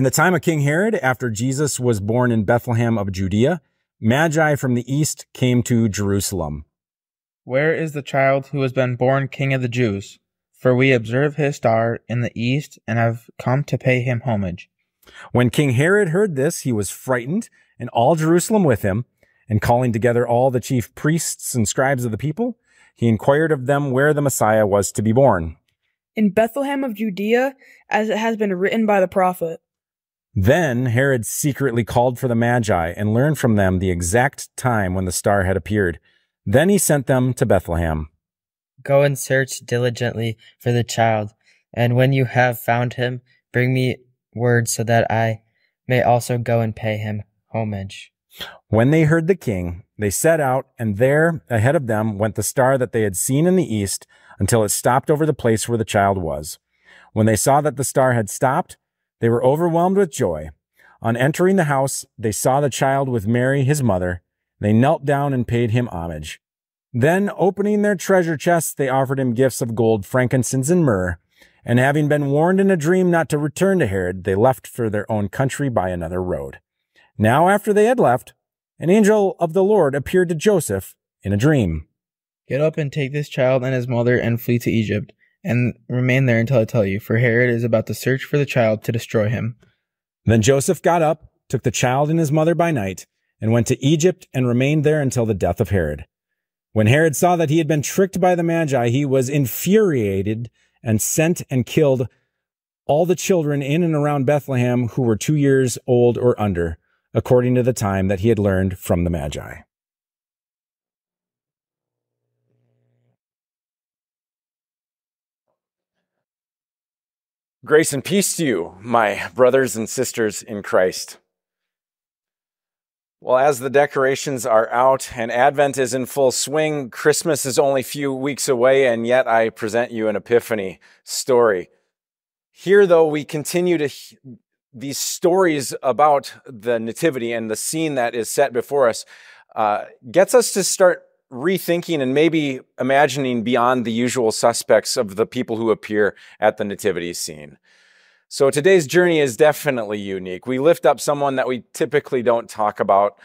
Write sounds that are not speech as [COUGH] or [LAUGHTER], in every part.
In the time of King Herod, after Jesus was born in Bethlehem of Judea, Magi from the east came to Jerusalem. Where is the child who has been born King of the Jews? For we observe his star in the east and have come to pay him homage. When King Herod heard this, he was frightened, and all Jerusalem with him. And calling together all the chief priests and scribes of the people, he inquired of them where the Messiah was to be born. In Bethlehem of Judea, as it has been written by the prophet. Then Herod secretly called for the Magi and learned from them the exact time when the star had appeared. Then he sent them to Bethlehem. Go and search diligently for the child, and when you have found him, bring me word so that I may also go and pay him homage. When they heard the king, they set out, and there ahead of them went the star that they had seen in the east until it stopped over the place where the child was. When they saw that the star had stopped, they were overwhelmed with joy. On entering the house, they saw the child with Mary, his mother. They knelt down and paid him homage. Then, opening their treasure chests, they offered him gifts of gold, frankincense, and myrrh. And having been warned in a dream not to return to Herod, they left for their own country by another road. Now, after they had left, an angel of the Lord appeared to Joseph in a dream. Get up and take this child and his mother and flee to Egypt, and remain there until I tell you, for Herod is about to search for the child to destroy him. Then Joseph got up, took the child and his mother by night, and went to Egypt and remained there until the death of Herod. When Herod saw that he had been tricked by the Magi, he was infuriated and sent and killed all the children in and around Bethlehem who were two years old or under, according to the time that he had learned from the Magi. Grace and peace to you, my brothers and sisters in Christ. Well, as the decorations are out and Advent is in full swing, Christmas is only a few weeks away, and yet I present you an Epiphany story. Here, though, we continue to these stories about the Nativity and the scene that is set before us uh, gets us to start rethinking and maybe imagining beyond the usual suspects of the people who appear at the Nativity scene. So today's journey is definitely unique. We lift up someone that we typically don't talk about.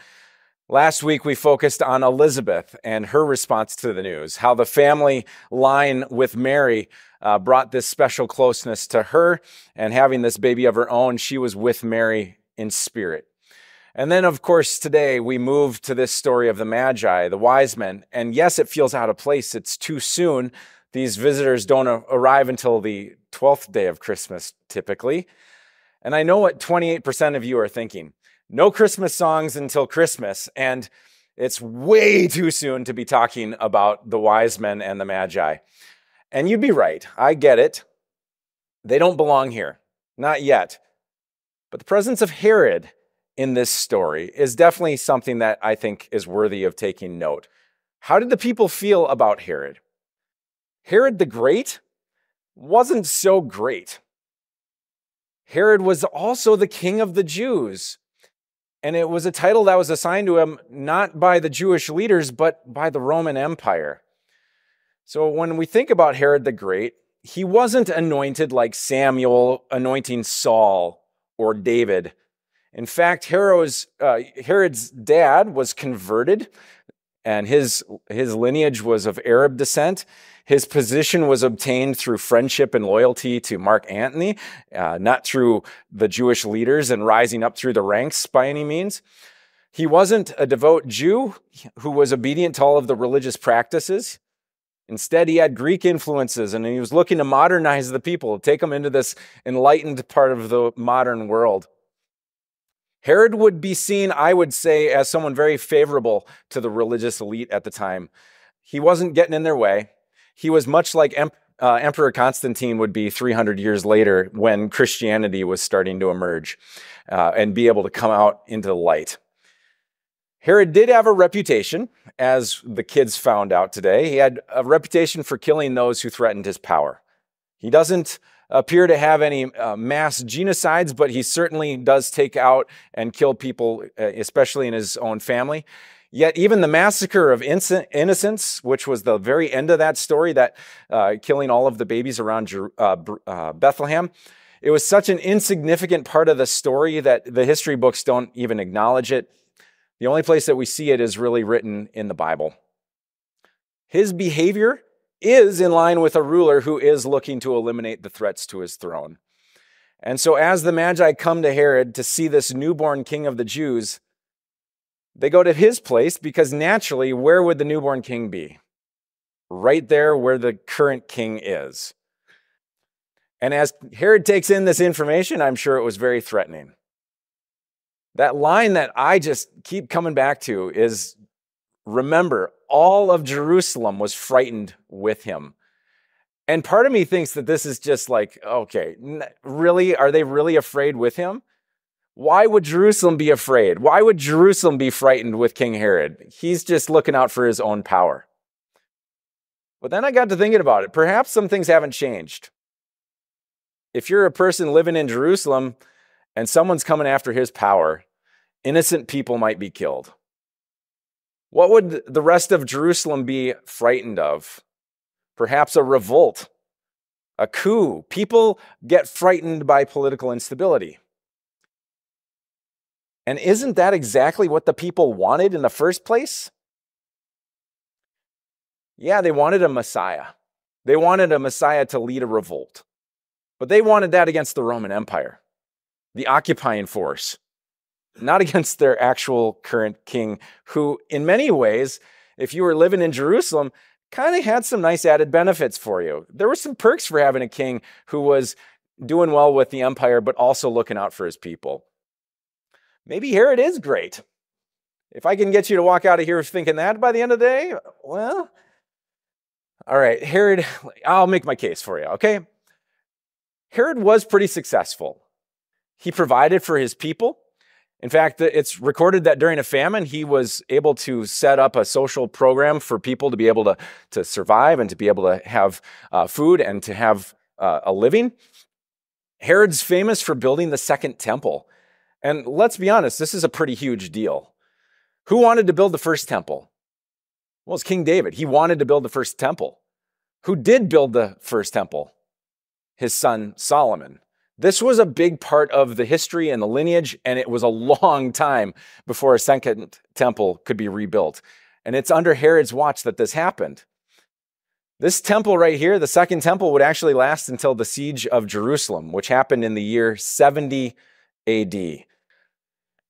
Last week, we focused on Elizabeth and her response to the news, how the family line with Mary uh, brought this special closeness to her, and having this baby of her own, she was with Mary in spirit. And then, of course, today we move to this story of the Magi, the wise men. And yes, it feels out of place. It's too soon. These visitors don't arrive until the 12th day of Christmas, typically. And I know what 28% of you are thinking no Christmas songs until Christmas. And it's way too soon to be talking about the wise men and the Magi. And you'd be right. I get it. They don't belong here. Not yet. But the presence of Herod in this story is definitely something that I think is worthy of taking note. How did the people feel about Herod? Herod the Great wasn't so great. Herod was also the king of the Jews. And it was a title that was assigned to him not by the Jewish leaders, but by the Roman Empire. So when we think about Herod the Great, he wasn't anointed like Samuel anointing Saul or David. In fact, Herod's, uh, Herod's dad was converted, and his, his lineage was of Arab descent. His position was obtained through friendship and loyalty to Mark Antony, uh, not through the Jewish leaders and rising up through the ranks by any means. He wasn't a devout Jew who was obedient to all of the religious practices. Instead, he had Greek influences and he was looking to modernize the people, take them into this enlightened part of the modern world. Herod would be seen, I would say, as someone very favorable to the religious elite at the time. He wasn't getting in their way. He was much like em- uh, Emperor Constantine would be 300 years later when Christianity was starting to emerge uh, and be able to come out into the light. Herod did have a reputation, as the kids found out today. He had a reputation for killing those who threatened his power. He doesn't appear to have any uh, mass genocides, but he certainly does take out and kill people, uh, especially in his own family. Yet, even the massacre of innocents, which was the very end of that story, that uh, killing all of the babies around uh, uh, Bethlehem, It was such an insignificant part of the story that the history books don't even acknowledge it. The only place that we see it is really written in the Bible. His behavior is in line with a ruler who is looking to eliminate the threats to his throne. And so, as the Magi come to Herod to see this newborn king of the Jews, they go to his place because naturally, where would the newborn king be? Right there where the current king is. And as Herod takes in this information, I'm sure it was very threatening. That line that I just keep coming back to is remember, all of Jerusalem was frightened with him. And part of me thinks that this is just like, okay, really? Are they really afraid with him? Why would Jerusalem be afraid? Why would Jerusalem be frightened with King Herod? He's just looking out for his own power. But then I got to thinking about it. Perhaps some things haven't changed. If you're a person living in Jerusalem and someone's coming after his power, innocent people might be killed. What would the rest of Jerusalem be frightened of? Perhaps a revolt, a coup. People get frightened by political instability. And isn't that exactly what the people wanted in the first place? Yeah, they wanted a Messiah. They wanted a Messiah to lead a revolt. But they wanted that against the Roman Empire, the occupying force, not [LAUGHS] against their actual current king, who, in many ways, if you were living in Jerusalem, kind of had some nice added benefits for you. There were some perks for having a king who was doing well with the empire, but also looking out for his people. Maybe Herod is great. If I can get you to walk out of here thinking that by the end of the day, well, all right, Herod, I'll make my case for you, okay? Herod was pretty successful. He provided for his people. In fact, it's recorded that during a famine, he was able to set up a social program for people to be able to, to survive and to be able to have uh, food and to have uh, a living. Herod's famous for building the second temple. And let's be honest, this is a pretty huge deal. Who wanted to build the first temple? Well, it's King David. He wanted to build the first temple. Who did build the first temple? His son Solomon. This was a big part of the history and the lineage, and it was a [LAUGHS] long time before a second temple could be rebuilt. And it's under Herod's watch that this happened. This temple right here, the second temple, would actually last until the siege of Jerusalem, which happened in the year 70 AD.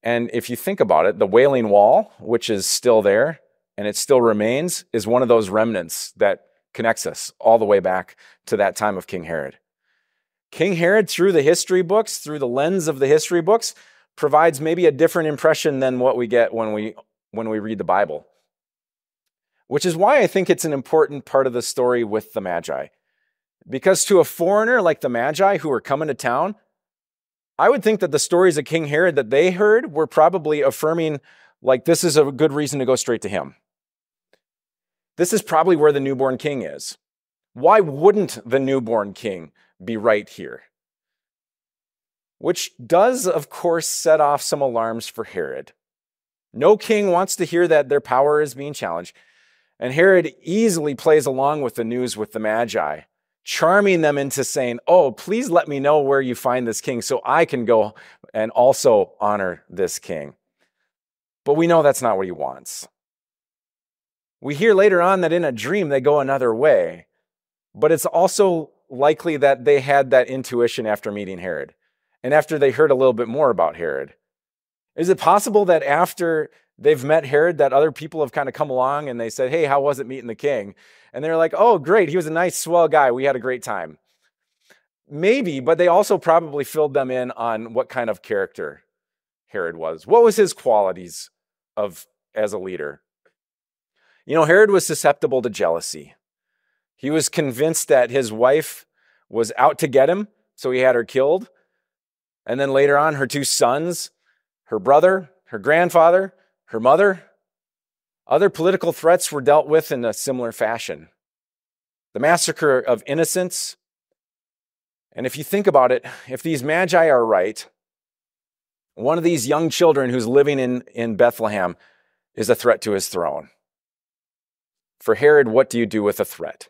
And if you think about it, the Wailing Wall, which is still there and it still remains, is one of those remnants that connects us all the way back to that time of King Herod. King Herod, through the history books, through the lens of the history books, provides maybe a different impression than what we get when we, when we read the Bible. Which is why I think it's an important part of the story with the Magi. Because to a foreigner like the Magi who are coming to town, I would think that the stories of King Herod that they heard were probably affirming, like, this is a good reason to go straight to him. This is probably where the newborn king is. Why wouldn't the newborn king be right here. Which does, of course, set off some alarms for Herod. No king wants to hear that their power is being challenged. And Herod easily plays along with the news with the Magi, charming them into saying, Oh, please let me know where you find this king so I can go and also honor this king. But we know that's not what he wants. We hear later on that in a dream they go another way, but it's also likely that they had that intuition after meeting Herod and after they heard a little bit more about Herod. Is it possible that after they've met Herod, that other people have kind of come along and they said, Hey, how was it meeting the king? And they're like, Oh, great. He was a nice, swell guy. We had a great time. Maybe, but they also probably filled them in on what kind of character Herod was. What was his qualities of as a leader? You know, Herod was susceptible to jealousy. He was convinced that his wife was out to get him, so he had her killed. And then later on, her two sons, her brother, her grandfather, her mother. Other political threats were dealt with in a similar fashion. The massacre of innocents. And if you think about it, if these magi are right, one of these young children who's living in, in Bethlehem is a threat to his throne. For Herod, what do you do with a threat?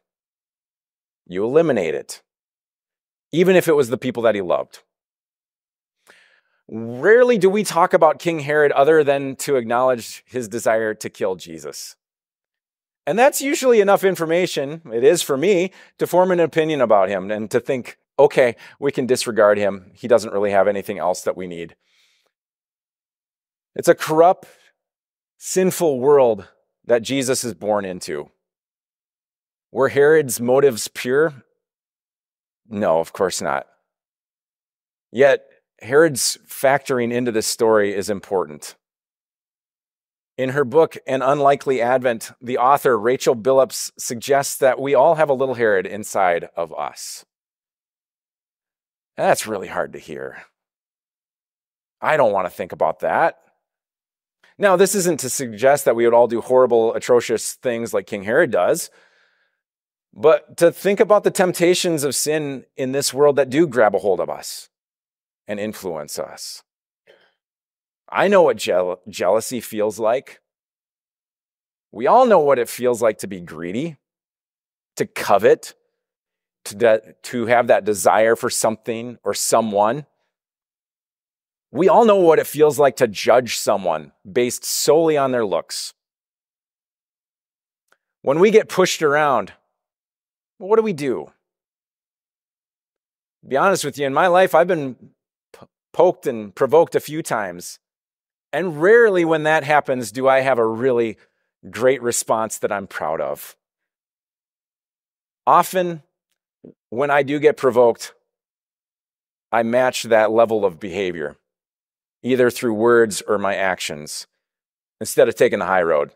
You eliminate it. even if it was the people that he loved. Rarely do we talk about King Herod other than to acknowledge his desire to kill Jesus. And that's usually enough information, it is for me, to form an opinion about him and to think, okay, we can disregard him. He doesn't really have anything else that we need. It's a corrupt, sinful world that Jesus is born into. Were Herod's motives pure? No, of course not. Yet, Herod's factoring into this story is important. In her book, An Unlikely Advent, the author, Rachel Billups, suggests that we all have a little Herod inside of us. That's really hard to hear. I don't want to think about that. Now, this isn't to suggest that we would all do horrible, atrocious things like King Herod does, but to think about the temptations of sin in this world that do grab a hold of us and influence us. I know what je- jealousy feels like. We all know what it feels like to be greedy, to covet, to, de- to have that desire for something or someone. We all know what it feels like to judge someone based solely on their looks. When we get pushed around, what do we do? To be honest with you, in my life, I've been poked and provoked a few times. And rarely, when that happens, do I have a really great response that I'm proud of. Often, when I do get provoked, I match that level of behavior, either through words or my actions, instead of taking the high road.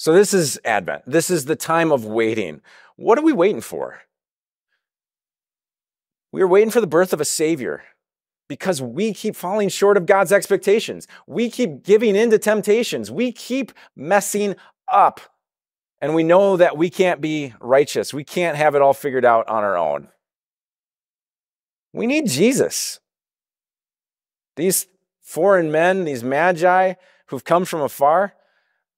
So, this is Advent. This is the time of waiting. What are we waiting for? We are waiting for the birth of a Savior because we keep falling short of God's expectations. We keep giving in to temptations. We keep messing up. And we know that we can't be righteous. We can't have it all figured out on our own. We need Jesus. These foreign men, these magi who've come from afar,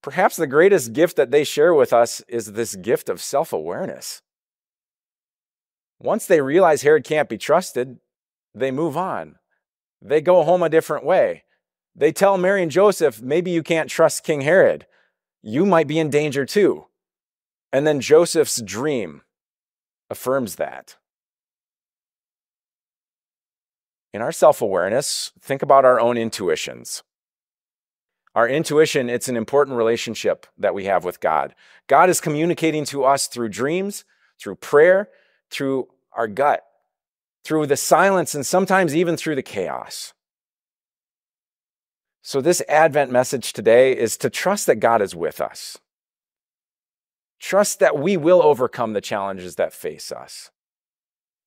perhaps the greatest gift that they share with us is this gift of self awareness. Once they realize Herod can't be trusted, they move on. They go home a different way. They tell Mary and Joseph, maybe you can't trust King Herod. You might be in danger too. And then Joseph's dream affirms that. In our self awareness, think about our own intuitions. Our intuition, it's an important relationship that we have with God. God is communicating to us through dreams, through prayer, through our gut, through the silence, and sometimes even through the chaos. So, this Advent message today is to trust that God is with us. Trust that we will overcome the challenges that face us.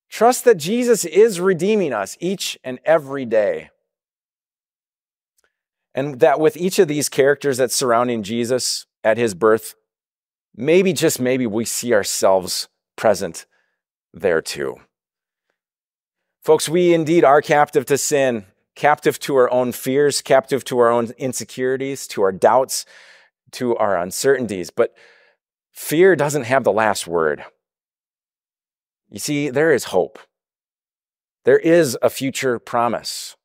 Trust that Jesus is redeeming us each and every day. And that with each of these characters that's surrounding Jesus at his birth, maybe, just maybe, we see ourselves present there too. Folks, we indeed are captive to sin, captive to our own fears, captive to our own insecurities, to our doubts, to our uncertainties. But fear doesn't have the last word. You see, there is hope. There is a future promise.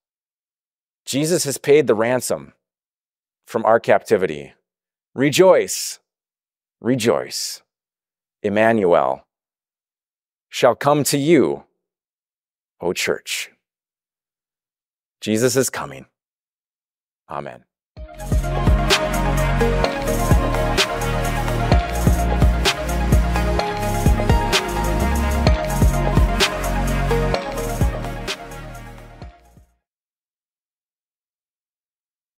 Jesus has paid the ransom from our captivity. Rejoice, rejoice. Emmanuel shall come to you, O church. Jesus is coming. Amen.